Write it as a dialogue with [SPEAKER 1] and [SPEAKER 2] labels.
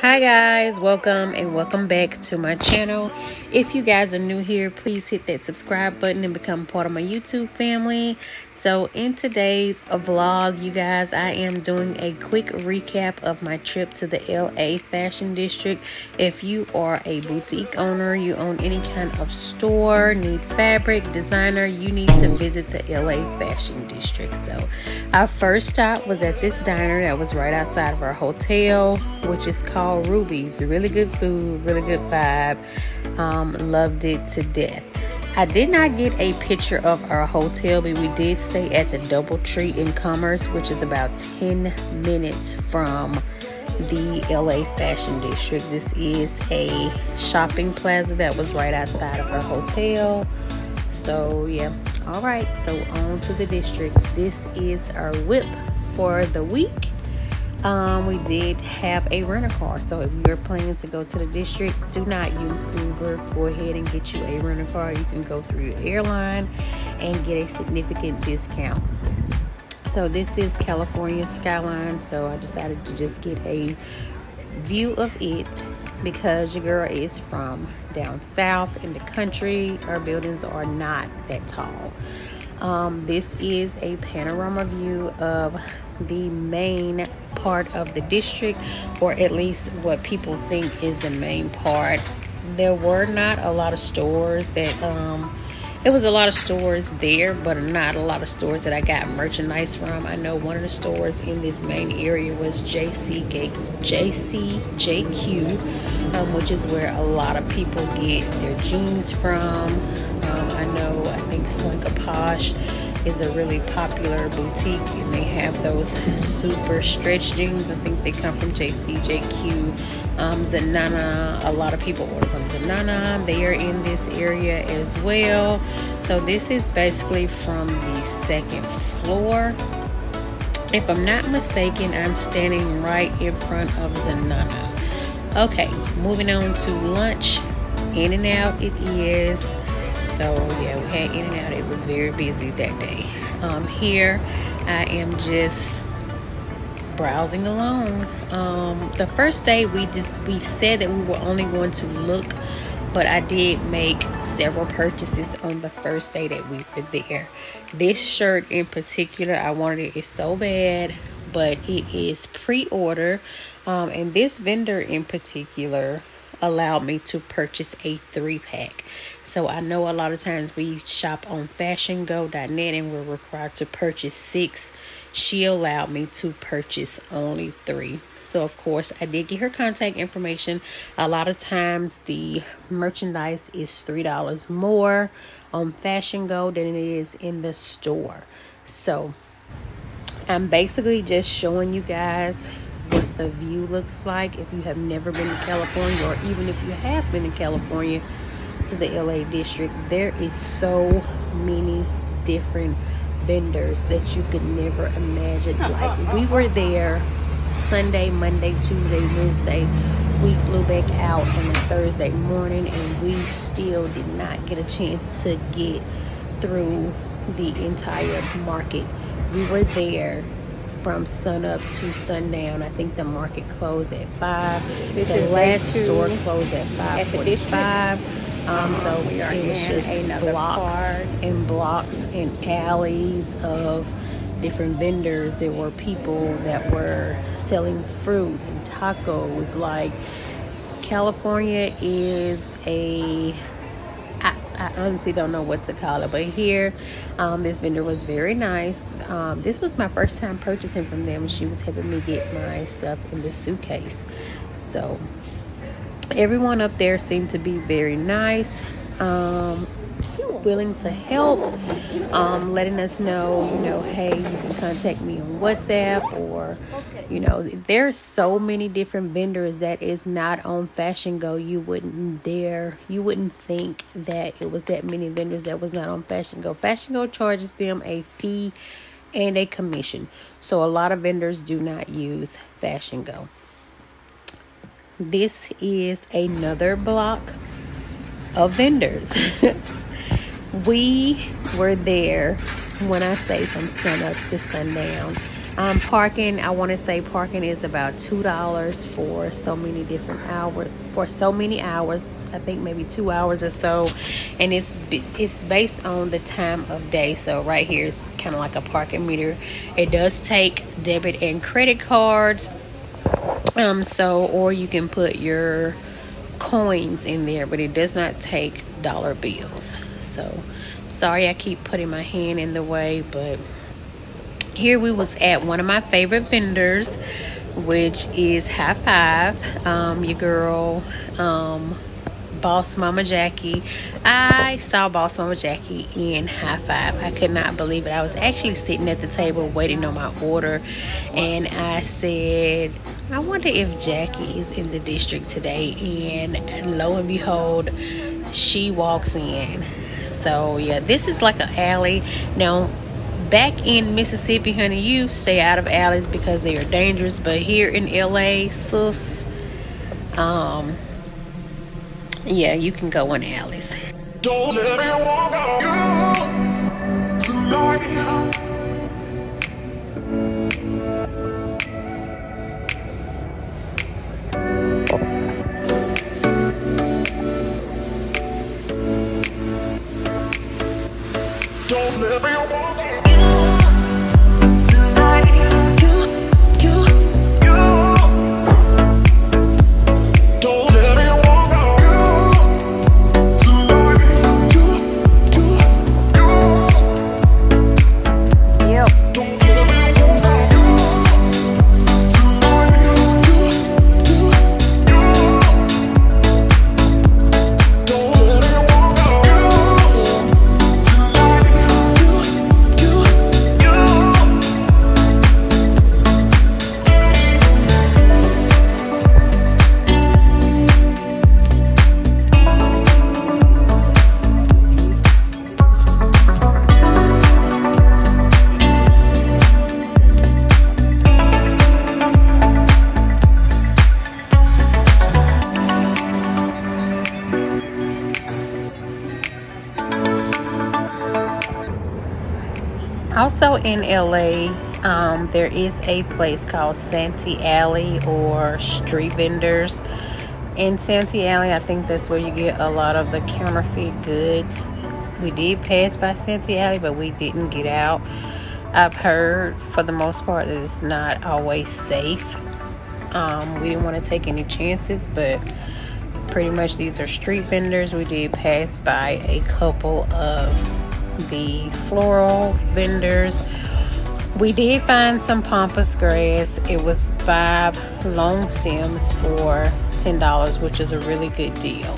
[SPEAKER 1] Hi guys, welcome and welcome back to my channel. If you guys are new here, please hit that subscribe button and become part of my YouTube family. So in today's vlog, you guys, I am doing a quick recap of my trip to the LA Fashion District. If you are a boutique owner, you own any kind of store, need fabric, designer, you need to visit the LA Fashion District. So our first stop was at this diner that was right outside of our hotel, which is called Ruby's. Really good food, really good vibe. Um, loved it to death. I did not get a picture of our hotel, but we did stay at the Doubletree in Commerce, which is about 10 minutes from the LA Fashion District. This is a shopping plaza that was right outside of our hotel. So, yeah. All right, so on to the district. This is our whip for the week um, we did have a rental car. So if you're planning to go to the district, do not use Uber. Go ahead and get you a rental car. You can go through your airline and get a significant discount. So this is California Skyline. So I decided to just get a view of it because your girl is from down south in the country. Our buildings are not that tall. Um, this is a panorama view of the main part of the district, or at least what people think is the main part. There were not a lot of stores that, um, it was a lot of stores there, but not a lot of stores that I got merchandise from. I know one of the stores in this main area was JC JCJQ, um, which is where a lot of people get their jeans from. Um, I know, Swanka Posh is a really popular boutique and they have those super stretch jeans. I think they come from JCJQ. Um, Zenana, a lot of people order from Zenana. They are in this area as well. So this is basically from the second floor. If I'm not mistaken, I'm standing right in front of Zenana. Okay, moving on to lunch. In and out it is. So yeah, we had in and out. It was very busy that day. Um, here I am just browsing alone. Um, the first day we just we said that we were only going to look, but I did make several purchases on the first day that we were there. This shirt in particular, I wanted it so bad, but it is pre-order, um, and this vendor in particular allowed me to purchase a three pack. So I know a lot of times we shop on fashiongo.net and we're required to purchase six. She allowed me to purchase only three. So, of course, I did get her contact information. A lot of times the merchandise is $3 more on Fashion Go than it is in the store. So, I'm basically just showing you guys the view looks like if you have never been to California or even if you have been to California to the LA district there is so many different vendors that you could never imagine. Like we were there Sunday Monday Tuesday Wednesday. We flew back out on a Thursday morning and we still did not get a chance to get through the entire market. We were there from sunup to sundown. I think the market closed at five. This the last store closed at five forty-five. Um, so we are it was just blocks card. and blocks and alleys of different vendors. There were people that were selling fruit and tacos. Like California is a I honestly don't know what to call it, but here, um, this vendor was very nice. Um, this was my first time purchasing from them. And she was helping me get my stuff in the suitcase. So, everyone up there seemed to be very nice. Um, willing to help, um, letting us know, you know, hey, you can contact me on WhatsApp or, you know, there's so many different vendors that is not on Fashion Go. You wouldn't dare, you wouldn't think that it was that many vendors that was not on Fashion Go. Fashion Go charges them a fee and a commission. So a lot of vendors do not use Fashion Go. This is another block of vendors. we were there when I say from sun up to sundown. Um, parking, I want to say parking is about two dollars for so many different hours. For so many hours, I think maybe two hours or so, and it's it's based on the time of day. So right here is kind of like a parking meter. It does take debit and credit cards. Um, so or you can put your coins in there, but it does not take dollar bills. So sorry I keep putting my hand in the way, but here we was at one of my favorite vendors which is high five. Um, your girl um, boss mama jackie. I saw boss mama jackie in high five. I could not believe it. I was actually sitting at the table waiting on my order and i said i wonder if jackie is in the district today. And lo and behold she walks in so yeah this is like an alley now back in Mississippi, honey, you stay out of alleys because they are dangerous. But here in LA, sis, um, yeah, you can go in alleys. Also in LA, um, there is a place called Santee Alley or street vendors. In Santee Alley, I think that's where you get a lot of the counterfeit goods. We did pass by Santee Alley, but we didn't get out. I've heard, for the most part, that it's not always safe. Um, we didn't want to take any chances, but pretty much these are street vendors. We did pass by a couple of the floral vendors. We did find some pampas grass. It was five long stems for $10, which is a really good deal.